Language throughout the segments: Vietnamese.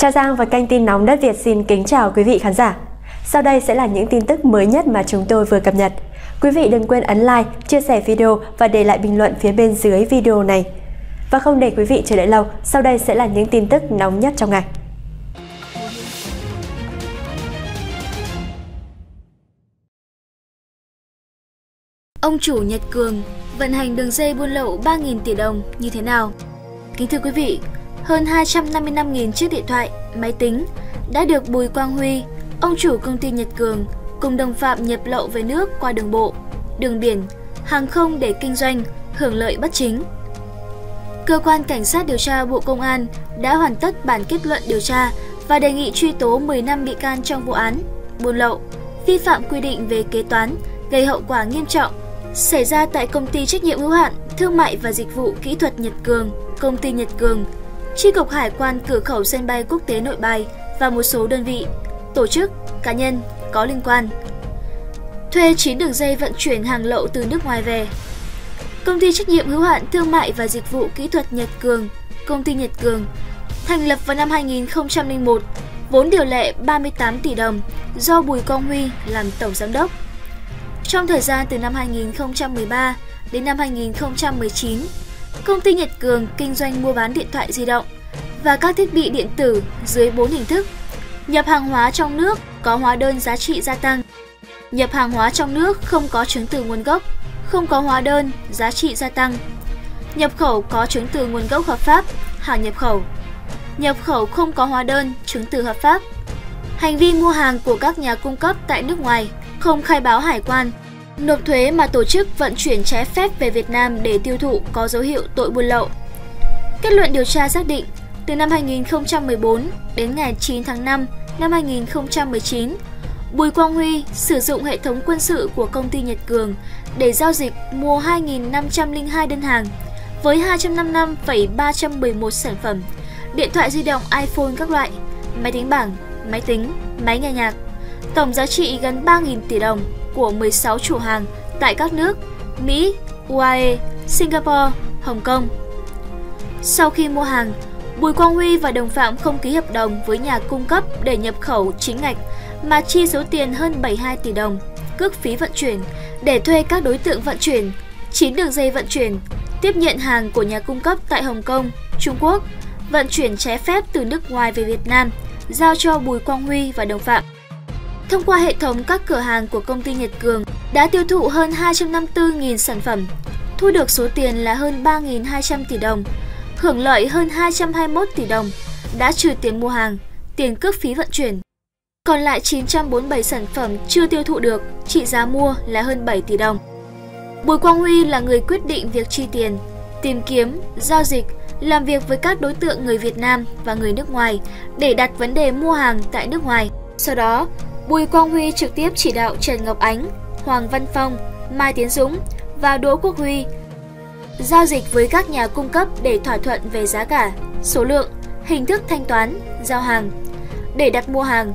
Cha Giang và kênh tin nóng đất Việt xin kính chào quý vị khán giả. Sau đây sẽ là những tin tức mới nhất mà chúng tôi vừa cập nhật. Quý vị đừng quên ấn like, chia sẻ video và để lại bình luận phía bên dưới video này. Và không để quý vị chờ đợi lâu, sau đây sẽ là những tin tức nóng nhất trong ngày. Ông chủ Nhật Cường vận hành đường dây buôn lậu 3.000 tỷ đồng như thế nào? Kính thưa quý vị, hơn 255.000 chiếc điện thoại, máy tính đã được Bùi Quang Huy, ông chủ công ty Nhật Cường, cùng đồng phạm nhập lậu về nước qua đường bộ, đường biển, hàng không để kinh doanh, hưởng lợi bất chính. Cơ quan Cảnh sát điều tra Bộ Công an đã hoàn tất bản kết luận điều tra và đề nghị truy tố 10 năm bị can trong vụ án buôn lậu, vi phạm quy định về kế toán, gây hậu quả nghiêm trọng xảy ra tại công ty trách nhiệm hữu hạn thương mại và dịch vụ kỹ thuật Nhật Cường, công ty Nhật Cường, Tri cục hải quan cửa khẩu sân bay quốc tế Nội Bài và một số đơn vị, tổ chức, cá nhân có liên quan. Thuê 9 đường dây vận chuyển hàng lậu từ nước ngoài về. Công ty trách nhiệm hữu hạn thương mại và dịch vụ kỹ thuật Nhật Cường, công ty Nhật Cường, thành lập vào năm 2001, vốn điều lệ 38 tỷ đồng do Bùi Quang Huy làm tổng giám đốc. Trong thời gian từ năm 2013 đến năm 2019, công ty Nhật Cường kinh doanh mua bán điện thoại di động và các thiết bị điện tử dưới 4 hình thức. Nhập hàng hóa trong nước có hóa đơn giá trị gia tăng. Nhập hàng hóa trong nước không có chứng từ nguồn gốc, không có hóa đơn giá trị gia tăng. Nhập khẩu có chứng từ nguồn gốc hợp pháp, hàng nhập khẩu. Nhập khẩu không có hóa đơn, chứng từ hợp pháp. Hành vi mua hàng của các nhà cung cấp tại nước ngoài không khai báo hải quan, nộp thuế mà tổ chức vận chuyển trái phép về Việt Nam để tiêu thụ có dấu hiệu tội buôn lậu. Kết luận điều tra xác định, từ năm 2014 đến ngày 9 tháng 5 năm 2019, Bùi Quang Huy sử dụng hệ thống quân sự của công ty Nhật Cường để giao dịch mua 2.502 đơn hàng với 255,311 sản phẩm, điện thoại di động iPhone các loại, máy tính bảng, máy tính, máy nghe nhạc, tổng giá trị gần 3.000 tỷ đồng của 16 chủ hàng tại các nước Mỹ, UAE, Singapore, Hồng Kông. Sau khi mua hàng, Bùi Quang Huy và đồng phạm không ký hợp đồng với nhà cung cấp để nhập khẩu chính ngạch mà chi số tiền hơn 72 tỷ đồng, cước phí vận chuyển để thuê các đối tượng vận chuyển, 9 đường dây vận chuyển, tiếp nhận hàng của nhà cung cấp tại Hồng Kông, Trung Quốc, vận chuyển trái phép từ nước ngoài về Việt Nam, giao cho Bùi Quang Huy và đồng phạm. Thông qua hệ thống các cửa hàng của công ty Nhật Cường đã tiêu thụ hơn 254.000 sản phẩm, thu được số tiền là hơn 3.200 tỷ đồng, hưởng lợi hơn 221 tỷ đồng, đã trừ tiền mua hàng, tiền cước phí vận chuyển. Còn lại 947 sản phẩm chưa tiêu thụ được, trị giá mua là hơn 7 tỷ đồng. Bùi Quang Huy là người quyết định việc chi tiền, tìm kiếm, giao dịch, làm việc với các đối tượng người Việt Nam và người nước ngoài để đặt vấn đề mua hàng tại nước ngoài. Sau đó, Bùi Quang Huy trực tiếp chỉ đạo Trần Ngọc Ánh, Hoàng Văn Phong, Mai Tiến Dũng và Đỗ Quốc Huy giao dịch với các nhà cung cấp để thỏa thuận về giá cả, số lượng, hình thức thanh toán, giao hàng. Để đặt mua hàng,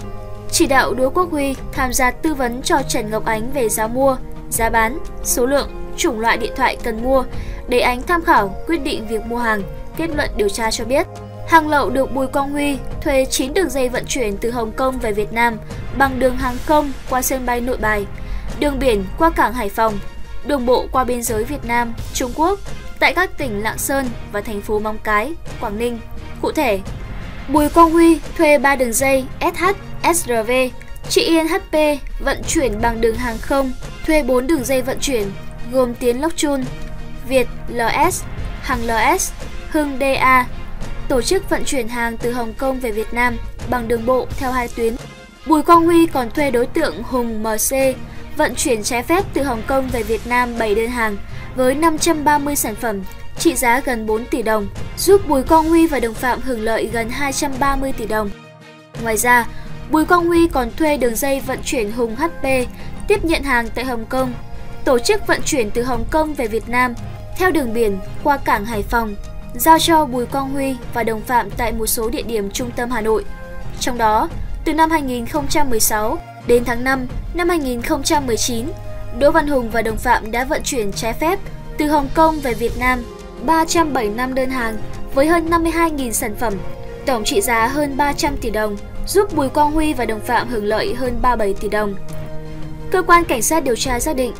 chỉ đạo Đỗ Quốc Huy tham gia tư vấn cho Trần Ngọc Ánh về giá mua, giá bán, số lượng, chủng loại điện thoại cần mua để Ánh tham khảo quyết định việc mua hàng, kết luận điều tra cho biết. Hàng lậu được Bùi Quang Huy thuê 9 đường dây vận chuyển từ Hồng Kông về Việt Nam bằng đường hàng không qua sân bay Nội Bài, đường biển qua cảng Hải Phòng, đường bộ qua biên giới Việt Nam, Trung Quốc tại các tỉnh Lạng Sơn và thành phố Móng Cái, Quảng Ninh. Cụ thể, Bùi Quang Huy thuê 3 đường dây SH, SRV, chị Yên HP vận chuyển bằng đường hàng không, thuê 4 đường dây vận chuyển gồm Tiến Lốc Chun, Việt LS, Hằng LS, Hưng DA, tổ chức vận chuyển hàng từ Hồng Kông về Việt Nam bằng đường bộ theo hai tuyến. Bùi Quang Huy còn thuê đối tượng Hùng MC vận chuyển trái phép từ Hồng Kông về Việt Nam 7 đơn hàng với 530 sản phẩm, trị giá gần 4 tỷ đồng, giúp Bùi Quang Huy và đồng phạm hưởng lợi gần 230 tỷ đồng. Ngoài ra, Bùi Quang Huy còn thuê đường dây vận chuyển Hùng HP tiếp nhận hàng tại Hồng Kông, tổ chức vận chuyển từ Hồng Kông về Việt Nam theo đường biển qua cảng Hải Phòng, giao cho Bùi Quang Huy và đồng phạm tại một số địa điểm trung tâm Hà Nội. Trong đó, từ năm 2016 đến tháng 5 năm 2019, Đỗ Văn Hùng và đồng phạm đã vận chuyển trái phép từ Hồng Kông về Việt Nam 375 đơn hàng với hơn 52.000 sản phẩm, tổng trị giá hơn 300 tỷ đồng, giúp Bùi Quang Huy và đồng phạm hưởng lợi hơn 37 tỷ đồng. Cơ quan cảnh sát điều tra xác định,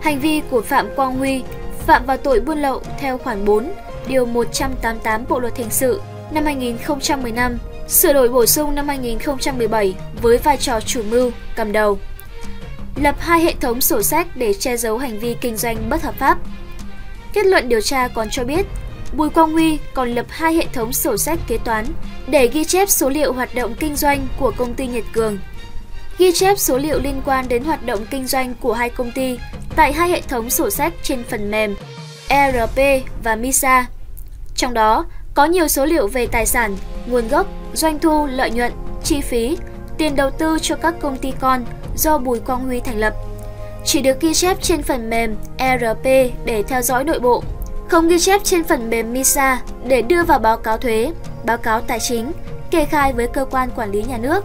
hành vi của Phạm Quang Huy phạm vào tội buôn lậu theo khoản 4, điều 188 Bộ luật hình sự năm 2015, sửa đổi bổ sung năm 2017 với vai trò chủ mưu, cầm đầu. Lập hai hệ thống sổ sách để che giấu hành vi kinh doanh bất hợp pháp. Kết luận điều tra còn cho biết, Bùi Quang Huy còn lập hai hệ thống sổ sách kế toán để ghi chép số liệu hoạt động kinh doanh của công ty Nhật Cường. Ghi chép số liệu liên quan đến hoạt động kinh doanh của hai công ty tại hai hệ thống sổ sách trên phần mềm ERP và MISA. Trong đó có nhiều số liệu về tài sản, nguồn gốc, doanh thu, lợi nhuận, chi phí, tiền đầu tư cho các công ty con do Bùi Quang Huy thành lập. Chỉ được ghi chép trên phần mềm ERP để theo dõi nội bộ không ghi chép trên phần mềm MISA để đưa vào báo cáo thuế, báo cáo tài chính, kê khai với cơ quan quản lý nhà nước.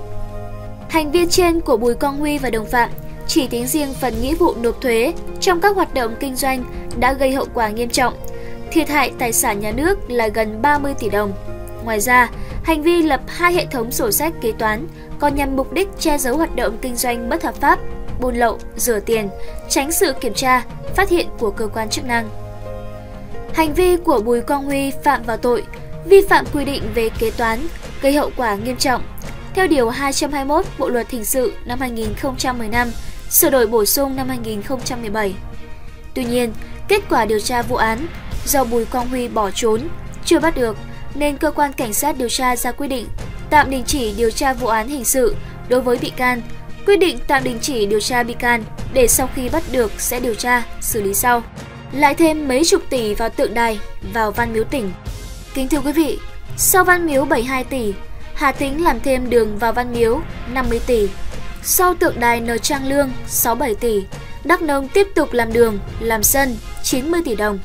Hành vi trên của Bùi Quang Huy và đồng phạm chỉ tính riêng phần nghĩa vụ nộp thuế trong các hoạt động kinh doanh đã gây hậu quả nghiêm trọng, thiệt hại tài sản nhà nước là gần 30 tỷ đồng. Ngoài ra, hành vi lập hai hệ thống sổ sách kế toán còn nhằm mục đích che giấu hoạt động kinh doanh bất hợp pháp, buôn lậu, rửa tiền, tránh sự kiểm tra, phát hiện của cơ quan chức năng. Hành vi của Bùi Quang Huy phạm vào tội vi phạm quy định về kế toán, gây hậu quả nghiêm trọng. Theo Điều 221 Bộ Luật Hình sự năm 2015, sửa đổi bổ sung năm 2017. Tuy nhiên, kết quả điều tra vụ án do Bùi Quang Huy bỏ trốn, chưa bắt được, nên cơ quan cảnh sát điều tra ra quyết định tạm đình chỉ điều tra vụ án hình sự đối với bị can, quyết định tạm đình chỉ điều tra bị can để sau khi bắt được sẽ điều tra, xử lý sau lại thêm mấy chục tỷ vào tượng đài, vào văn miếu tỉnh. Kính thưa quý vị, sau văn miếu 72 tỷ, Hà Tĩnh làm thêm đường vào văn miếu 50 tỷ. Sau tượng đài N Trang Lương 67 tỷ, Đắk Nông tiếp tục làm đường, làm sân 90 tỷ đồng.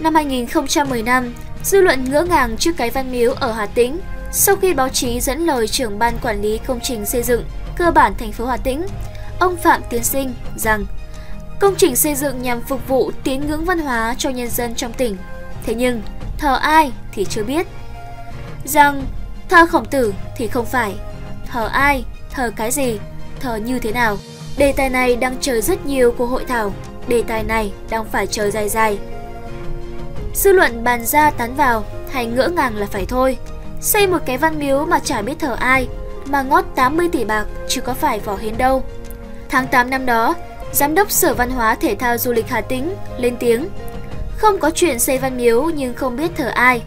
Năm 2015, dư luận ngỡ ngàng trước cái văn miếu ở Hà Tĩnh sau khi báo chí dẫn lời trưởng ban quản lý công trình xây dựng cơ bản thành phố Hà Tĩnh, ông Phạm Tiến Sinh rằng Công trình xây dựng nhằm phục vụ tín ngưỡng văn hóa cho nhân dân trong tỉnh. Thế nhưng, thờ ai thì chưa biết. Rằng thờ khổng tử thì không phải. Thờ ai, thờ cái gì, thờ như thế nào. Đề tài này đang chờ rất nhiều cuộc hội thảo. Đề tài này đang phải chờ dài dài. Dư luận bàn ra tán vào hay ngỡ ngàng là phải thôi. Xây một cái văn miếu mà chả biết thờ ai, mà ngót 80 tỷ bạc chứ có phải vỏ hiến đâu. Tháng 8 năm đó, Giám đốc Sở Văn hóa Thể thao Du lịch Hà Tĩnh lên tiếng Không có chuyện xây văn miếu nhưng không biết thờ ai.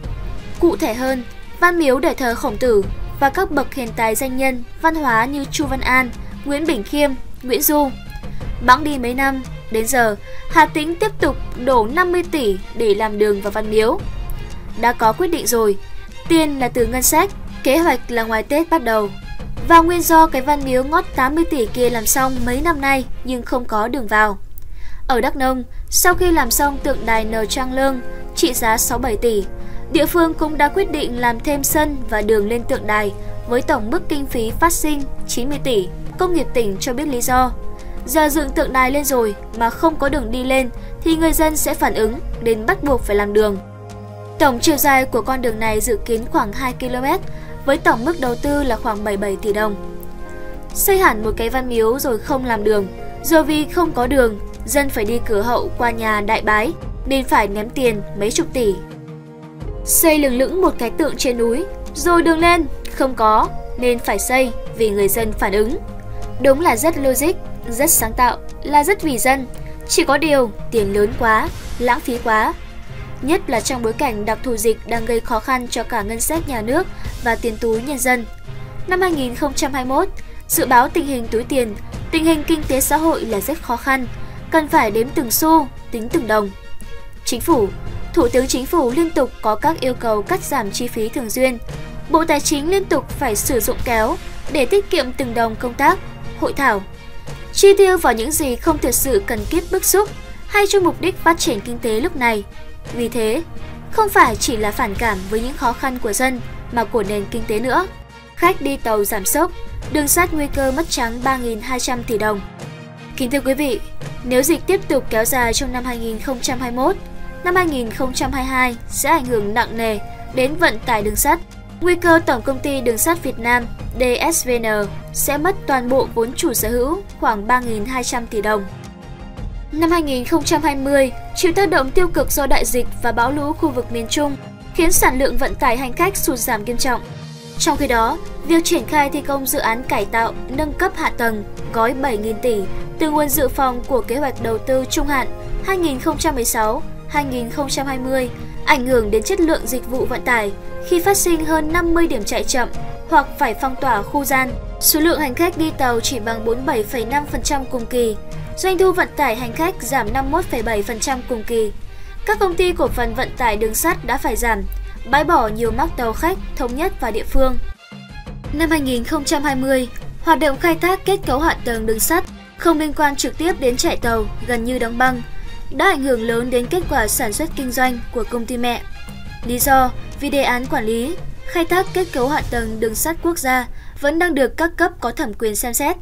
Cụ thể hơn, văn miếu để thờ khổng tử và các bậc hiền tài danh nhân văn hóa như Chu Văn An, Nguyễn Bình Khiêm, Nguyễn Du. Bẵng đi mấy năm, đến giờ Hà Tĩnh tiếp tục đổ 50 tỷ để làm đường vào văn miếu. Đã có quyết định rồi, tiền là từ ngân sách, kế hoạch là ngoài Tết bắt đầu. Và nguyên do cái văn miếu ngót 80 tỷ kia làm xong mấy năm nay nhưng không có đường vào. Ở Đắk Nông, sau khi làm xong tượng đài N Trang Lương trị giá 67 tỷ, địa phương cũng đã quyết định làm thêm sân và đường lên tượng đài với tổng mức kinh phí phát sinh 90 tỷ. Công nghiệp tỉnh cho biết lý do. Giờ dựng tượng đài lên rồi mà không có đường đi lên thì người dân sẽ phản ứng đến bắt buộc phải làm đường. Tổng chiều dài của con đường này dự kiến khoảng 2 km với tổng mức đầu tư là khoảng 77 tỷ đồng. Xây hẳn một cái văn miếu rồi không làm đường, rồi vì không có đường, dân phải đi cửa hậu qua nhà đại bái, nên phải ném tiền mấy chục tỷ. Xây lừng lững một cái tượng trên núi, rồi đường lên, không có, nên phải xây vì người dân phản ứng. Đúng là rất logic, rất sáng tạo, là rất vì dân. Chỉ có điều, tiền lớn quá, lãng phí quá, nhất là trong bối cảnh đặc thù dịch đang gây khó khăn cho cả ngân sách nhà nước và tiền túi nhân dân. Năm 2021, dự báo tình hình túi tiền, tình hình kinh tế xã hội là rất khó khăn, cần phải đếm từng xu, tính từng đồng. Chính phủ, Thủ tướng Chính phủ liên tục có các yêu cầu cắt giảm chi phí thường xuyên. Bộ Tài chính liên tục phải sử dụng kéo để tiết kiệm từng đồng công tác, hội thảo. Chi tiêu vào những gì không thực sự cần kiếp bức xúc hay cho mục đích phát triển kinh tế lúc này vì thế, không phải chỉ là phản cảm với những khó khăn của dân mà của nền kinh tế nữa. Khách đi tàu giảm sốc, đường sắt nguy cơ mất trắng 3.200 tỷ đồng. Kính thưa quý vị, nếu dịch tiếp tục kéo dài trong năm 2021, năm 2022 sẽ ảnh hưởng nặng nề đến vận tải đường sắt. Nguy cơ Tổng Công ty Đường sắt Việt Nam DSVN sẽ mất toàn bộ vốn chủ sở hữu khoảng 3.200 tỷ đồng. Năm 2020, chịu tác động tiêu cực do đại dịch và bão lũ khu vực miền Trung, khiến sản lượng vận tải hành khách sụt giảm nghiêm trọng. Trong khi đó, việc triển khai thi công dự án cải tạo, nâng cấp hạ tầng, gói 7.000 tỷ từ nguồn dự phòng của kế hoạch đầu tư trung hạn 2020 ảnh hưởng đến chất lượng dịch vụ vận tải khi phát sinh hơn 50 điểm chạy chậm hoặc phải phong tỏa khu gian. Số lượng hành khách đi tàu chỉ bằng 47,5% cùng kỳ, doanh thu vận tải hành khách giảm 51,7% cùng kỳ. Các công ty cổ phần vận tải đường sắt đã phải giảm, bãi bỏ nhiều mắc tàu khách thống nhất và địa phương. Năm 2020, hoạt động khai thác kết cấu hạ tầng đường sắt không liên quan trực tiếp đến chạy tàu gần như đóng băng, đã ảnh hưởng lớn đến kết quả sản xuất kinh doanh của công ty mẹ. Lý do vì đề án quản lý, khai thác kết cấu hạ tầng đường sắt quốc gia vẫn đang được các cấp có thẩm quyền xem xét.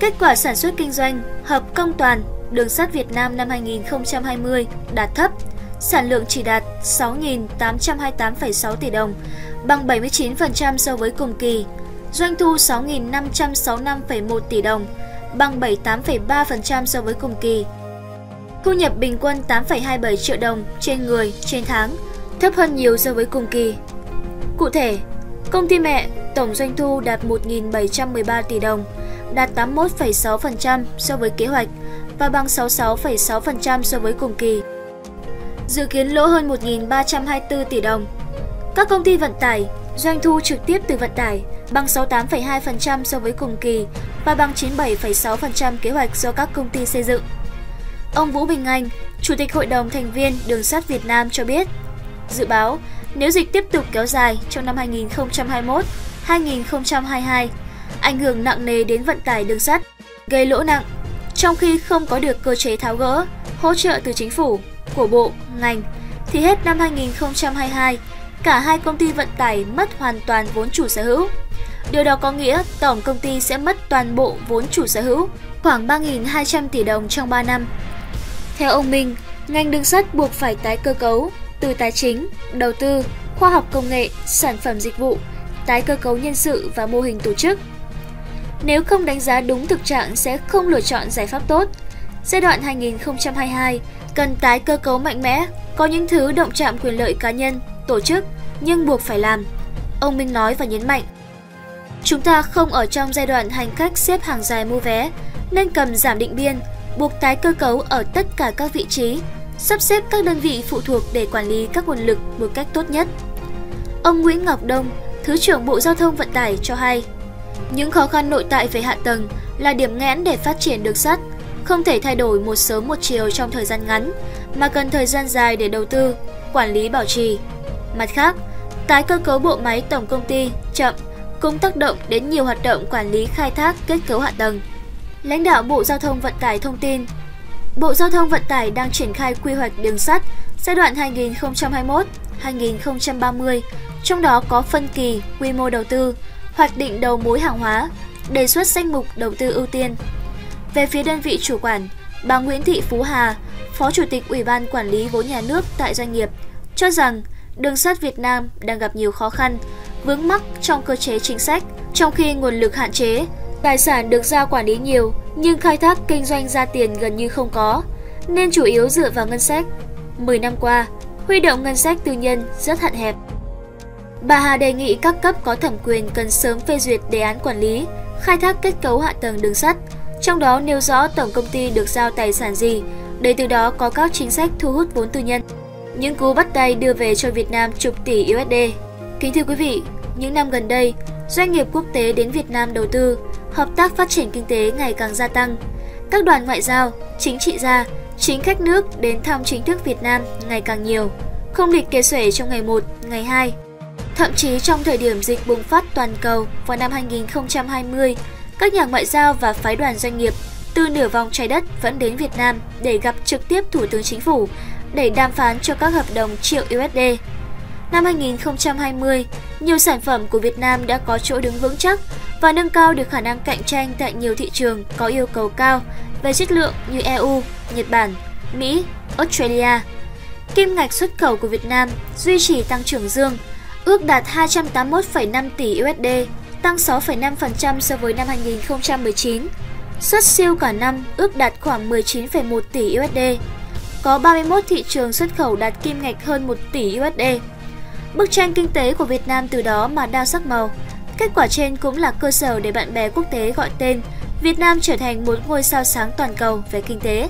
Kết quả sản xuất kinh doanh hợp công toàn đường sắt Việt Nam năm 2020 đạt thấp, sản lượng chỉ đạt 6.828,6 tỷ đồng, bằng 79% so với cùng kỳ, doanh thu 6.565,1 tỷ đồng, bằng 78,3% so với cùng kỳ. Thu nhập bình quân 8,27 triệu đồng trên người trên tháng, thấp hơn nhiều so với cùng kỳ. Cụ thể, công ty mẹ tổng doanh thu đạt 1.713 tỷ đồng, đạt 81,6% so với kế hoạch và bằng 66,6% so với cùng kỳ. Dự kiến lỗ hơn 1.324 tỷ đồng. Các công ty vận tải, doanh thu trực tiếp từ vận tải bằng 68,2% so với cùng kỳ và bằng 97,6% kế hoạch do các công ty xây dựng. Ông Vũ Bình Anh, Chủ tịch Hội đồng thành viên Đường sắt Việt Nam cho biết, dự báo nếu dịch tiếp tục kéo dài trong năm 2021-2022, ảnh hưởng nặng nề đến vận tải đường sắt, gây lỗ nặng, trong khi không có được cơ chế tháo gỡ, hỗ trợ từ chính phủ, của bộ, ngành, thì hết năm 2022, cả hai công ty vận tải mất hoàn toàn vốn chủ sở hữu. Điều đó có nghĩa tổng công ty sẽ mất toàn bộ vốn chủ sở hữu, khoảng 3.200 tỷ đồng trong 3 năm. Theo ông Minh, ngành đường sắt buộc phải tái cơ cấu từ tài chính, đầu tư, khoa học công nghệ, sản phẩm dịch vụ, tái cơ cấu nhân sự và mô hình tổ chức. Nếu không đánh giá đúng thực trạng sẽ không lựa chọn giải pháp tốt. Giai đoạn 2022 cần tái cơ cấu mạnh mẽ, có những thứ động chạm quyền lợi cá nhân, tổ chức nhưng buộc phải làm. Ông Minh nói và nhấn mạnh. Chúng ta không ở trong giai đoạn hành khách xếp hàng dài mua vé, nên cầm giảm định biên, buộc tái cơ cấu ở tất cả các vị trí, sắp xếp các đơn vị phụ thuộc để quản lý các nguồn lực một cách tốt nhất. Ông Nguyễn Ngọc Đông, Thứ trưởng Bộ Giao thông Vận tải cho hay, những khó khăn nội tại về hạ tầng là điểm nghẽn để phát triển đường sắt, không thể thay đổi một sớm một chiều trong thời gian ngắn, mà cần thời gian dài để đầu tư, quản lý bảo trì. Mặt khác, tái cơ cấu bộ máy tổng công ty chậm cũng tác động đến nhiều hoạt động quản lý khai thác kết cấu hạ tầng. Lãnh đạo Bộ Giao thông Vận tải thông tin, Bộ Giao thông Vận tải đang triển khai quy hoạch đường sắt giai đoạn 2021-2030, trong đó có phân kỳ, quy mô đầu tư, hoạch định đầu mối hàng hóa, đề xuất danh mục đầu tư ưu tiên. Về phía đơn vị chủ quản, bà Nguyễn Thị Phú Hà, Phó Chủ tịch Ủy ban Quản lý vốn nhà nước tại doanh nghiệp, cho rằng đường sắt Việt Nam đang gặp nhiều khó khăn, vướng mắc trong cơ chế chính sách, trong khi nguồn lực hạn chế, tài sản được giao quản lý nhiều nhưng khai thác kinh doanh ra tiền gần như không có, nên chủ yếu dựa vào ngân sách. 10 năm qua, huy động ngân sách tư nhân rất hạn hẹp. Bà Hà đề nghị các cấp có thẩm quyền cần sớm phê duyệt đề án quản lý, khai thác kết cấu hạ tầng đường sắt, trong đó nêu rõ tổng công ty được giao tài sản gì, để từ đó có các chính sách thu hút vốn tư nhân. Những cú bắt tay đưa về cho Việt Nam chục tỷ USD. Kính thưa quý vị, những năm gần đây, doanh nghiệp quốc tế đến Việt Nam đầu tư, hợp tác phát triển kinh tế ngày càng gia tăng. Các đoàn ngoại giao, chính trị gia, chính khách nước đến thăm chính thức Việt Nam ngày càng nhiều, không lịch kê xuể trong ngày 1, ngày 2. Thậm chí trong thời điểm dịch bùng phát toàn cầu vào năm 2020, các nhà ngoại giao và phái đoàn doanh nghiệp từ nửa vòng trái đất vẫn đến Việt Nam để gặp trực tiếp Thủ tướng Chính phủ để đàm phán cho các hợp đồng triệu USD. Năm 2020, nhiều sản phẩm của Việt Nam đã có chỗ đứng vững chắc và nâng cao được khả năng cạnh tranh tại nhiều thị trường có yêu cầu cao về chất lượng như EU, Nhật Bản, Mỹ, Australia. Kim ngạch xuất khẩu của Việt Nam duy trì tăng trưởng dương, ước đạt 281,5 tỷ USD, tăng 6,5% so với năm 2019. Xuất siêu cả năm ước đạt khoảng 19,1 tỷ USD. Có 31 thị trường xuất khẩu đạt kim ngạch hơn 1 tỷ USD. Bức tranh kinh tế của Việt Nam từ đó mà đa sắc màu. Kết quả trên cũng là cơ sở để bạn bè quốc tế gọi tên Việt Nam trở thành một ngôi sao sáng toàn cầu về kinh tế.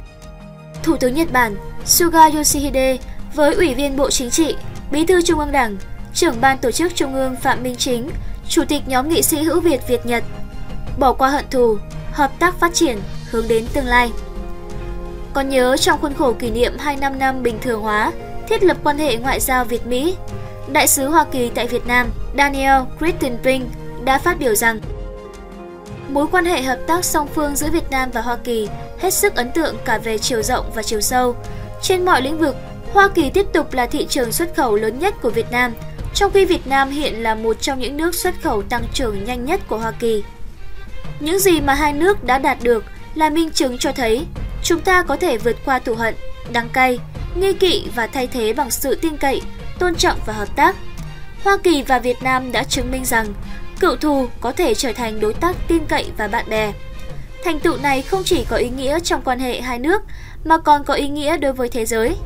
Thủ tướng Nhật Bản Suga Yoshihide với Ủy viên Bộ Chính trị, Bí thư Trung ương Đảng, trưởng ban tổ chức Trung ương Phạm Minh Chính, Chủ tịch nhóm nghị sĩ hữu Việt Việt Nhật, bỏ qua hận thù, hợp tác phát triển, hướng đến tương lai. Còn nhớ trong khuôn khổ kỷ niệm 25 năm bình thường hóa, thiết lập quan hệ ngoại giao Việt-Mỹ, Đại sứ Hoa Kỳ tại Việt Nam Daniel Crittenbrink đã phát biểu rằng Mối quan hệ hợp tác song phương giữa Việt Nam và Hoa Kỳ hết sức ấn tượng cả về chiều rộng và chiều sâu. Trên mọi lĩnh vực, Hoa Kỳ tiếp tục là thị trường xuất khẩu lớn nhất của Việt Nam, trong khi Việt Nam hiện là một trong những nước xuất khẩu tăng trưởng nhanh nhất của Hoa Kỳ. Những gì mà hai nước đã đạt được là minh chứng cho thấy chúng ta có thể vượt qua thù hận, đắng cay, nghi kỵ và thay thế bằng sự tin cậy, tôn trọng và hợp tác. Hoa Kỳ và Việt Nam đã chứng minh rằng cựu thù có thể trở thành đối tác tin cậy và bạn bè. Thành tựu này không chỉ có ý nghĩa trong quan hệ hai nước mà còn có ý nghĩa đối với thế giới.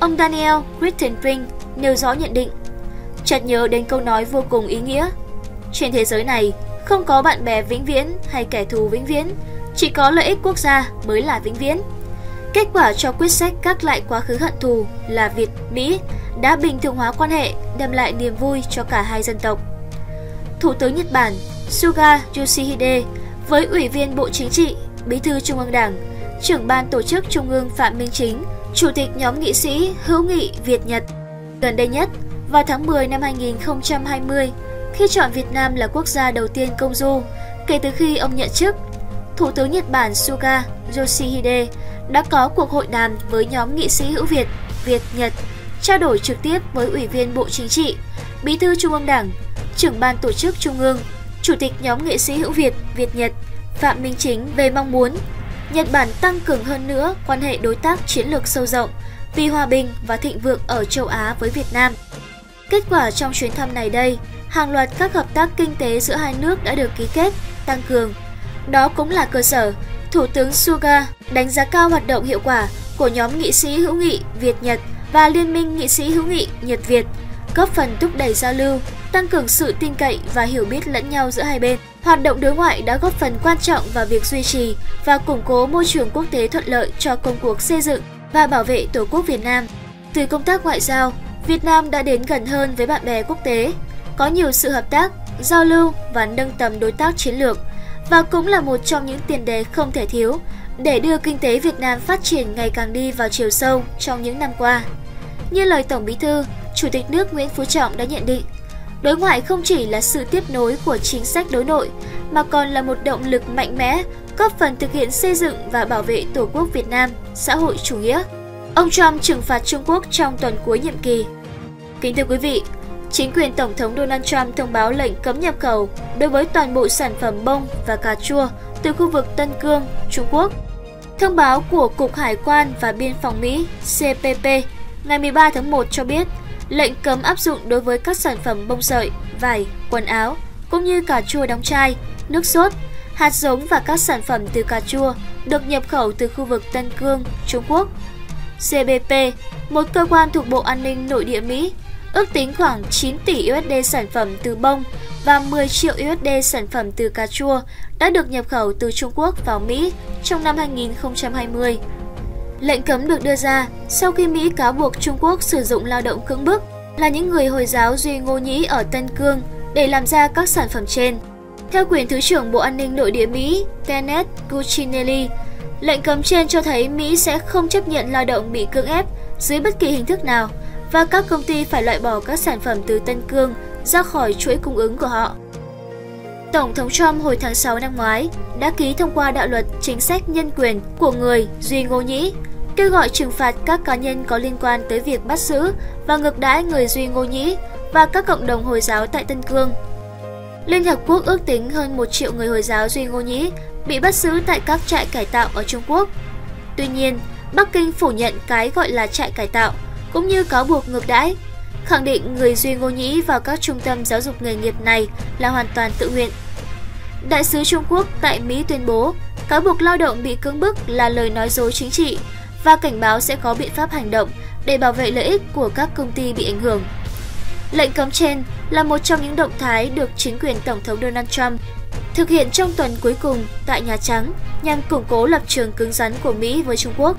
Ông Daniel Crittenbrink nêu rõ nhận định, chợt nhớ đến câu nói vô cùng ý nghĩa. Trên thế giới này, không có bạn bè vĩnh viễn hay kẻ thù vĩnh viễn, chỉ có lợi ích quốc gia mới là vĩnh viễn. Kết quả cho quyết sách các lại quá khứ hận thù là Việt, Mỹ đã bình thường hóa quan hệ, đem lại niềm vui cho cả hai dân tộc. Thủ tướng Nhật Bản Suga Yoshihide với Ủy viên Bộ Chính trị, Bí thư Trung ương Đảng, trưởng ban tổ chức Trung ương Phạm Minh Chính, Chủ tịch nhóm nghị sĩ hữu nghị Việt-Nhật. Gần đây nhất, vào tháng 10 năm 2020, khi chọn Việt Nam là quốc gia đầu tiên công du, kể từ khi ông nhận chức, Thủ tướng Nhật Bản Suga Yoshihide đã có cuộc hội đàm với nhóm nghị sĩ hữu Việt, Việt-Nhật, trao đổi trực tiếp với Ủy viên Bộ Chính trị, Bí thư Trung ương Đảng, trưởng ban tổ chức Trung ương, Chủ tịch nhóm nghệ sĩ hữu Việt, Việt-Nhật, Phạm Minh Chính về mong muốn Nhật Bản tăng cường hơn nữa quan hệ đối tác chiến lược sâu rộng vì hòa bình và thịnh vượng ở châu Á với Việt Nam. Kết quả trong chuyến thăm này đây, hàng loạt các hợp tác kinh tế giữa hai nước đã được ký kết, tăng cường. Đó cũng là cơ sở Thủ tướng Suga đánh giá cao hoạt động hiệu quả của nhóm nghị sĩ hữu nghị Việt-Nhật và Liên minh nghị sĩ hữu nghị Nhật-Việt, góp phần thúc đẩy giao lưu, tăng cường sự tin cậy và hiểu biết lẫn nhau giữa hai bên. Hoạt động đối ngoại đã góp phần quan trọng vào việc duy trì và củng cố môi trường quốc tế thuận lợi cho công cuộc xây dựng và bảo vệ Tổ quốc Việt Nam. Từ công tác ngoại giao, Việt Nam đã đến gần hơn với bạn bè quốc tế, có nhiều sự hợp tác, giao lưu và nâng tầm đối tác chiến lược và cũng là một trong những tiền đề không thể thiếu để đưa kinh tế Việt Nam phát triển ngày càng đi vào chiều sâu trong những năm qua. Như lời Tổng Bí thư, Chủ tịch nước Nguyễn Phú Trọng đã nhận định, đối ngoại không chỉ là sự tiếp nối của chính sách đối nội, mà còn là một động lực mạnh mẽ góp phần thực hiện xây dựng và bảo vệ Tổ quốc Việt Nam xã hội chủ nghĩa. Ông Trump trừng phạt Trung Quốc trong tuần cuối nhiệm kỳ. Kính thưa quý vị, chính quyền Tổng thống Donald Trump thông báo lệnh cấm nhập khẩu đối với toàn bộ sản phẩm bông và cà chua từ khu vực Tân Cương, Trung Quốc. Thông báo của Cục Hải quan và Biên phòng Mỹ CPP ngày 13 tháng 1 cho biết lệnh cấm áp dụng đối với các sản phẩm bông sợi, vải, quần áo, cũng như cà chua đóng chai, nước sốt, hạt giống và các sản phẩm từ cà chua được nhập khẩu từ khu vực Tân Cương, Trung Quốc. CBP, một cơ quan thuộc Bộ An ninh Nội địa Mỹ, ước tính khoảng 9 tỷ USD sản phẩm từ bông và 10 triệu USD sản phẩm từ cà chua đã được nhập khẩu từ Trung Quốc vào Mỹ trong năm 2020. Lệnh cấm được đưa ra sau khi Mỹ cáo buộc Trung Quốc sử dụng lao động cưỡng bức là những người Hồi giáo Duy Ngô Nhĩ ở Tân Cương để làm ra các sản phẩm trên. Theo quyền Thứ trưởng Bộ An ninh Nội địa Mỹ Kenneth Cuccinelli, lệnh cấm trên cho thấy Mỹ sẽ không chấp nhận lao động bị cưỡng ép dưới bất kỳ hình thức nào và các công ty phải loại bỏ các sản phẩm từ Tân Cương ra khỏi chuỗi cung ứng của họ. Tổng thống Trump hồi tháng 6 năm ngoái đã ký thông qua đạo luật chính sách nhân quyền của người Duy Ngô Nhĩ, kêu gọi trừng phạt các cá nhân có liên quan tới việc bắt giữ và ngược đãi người Duy Ngô Nhĩ và các cộng đồng Hồi giáo tại Tân Cương. Liên Hợp Quốc ước tính hơn 1 triệu người Hồi giáo Duy Ngô Nhĩ bị bắt giữ tại các trại cải tạo ở Trung Quốc. Tuy nhiên, Bắc Kinh phủ nhận cái gọi là trại cải tạo, cũng như cáo buộc ngược đãi khẳng định người Duy Ngô Nhĩ vào các trung tâm giáo dục nghề nghiệp này là hoàn toàn tự nguyện. Đại sứ Trung Quốc tại Mỹ tuyên bố, cáo buộc lao động bị cưỡng bức là lời nói dối chính trị và cảnh báo sẽ có biện pháp hành động để bảo vệ lợi ích của các công ty bị ảnh hưởng. Lệnh cấm trên là một trong những động thái được chính quyền Tổng thống Donald Trump thực hiện trong tuần cuối cùng tại Nhà Trắng nhằm củng cố lập trường cứng rắn của Mỹ với Trung Quốc.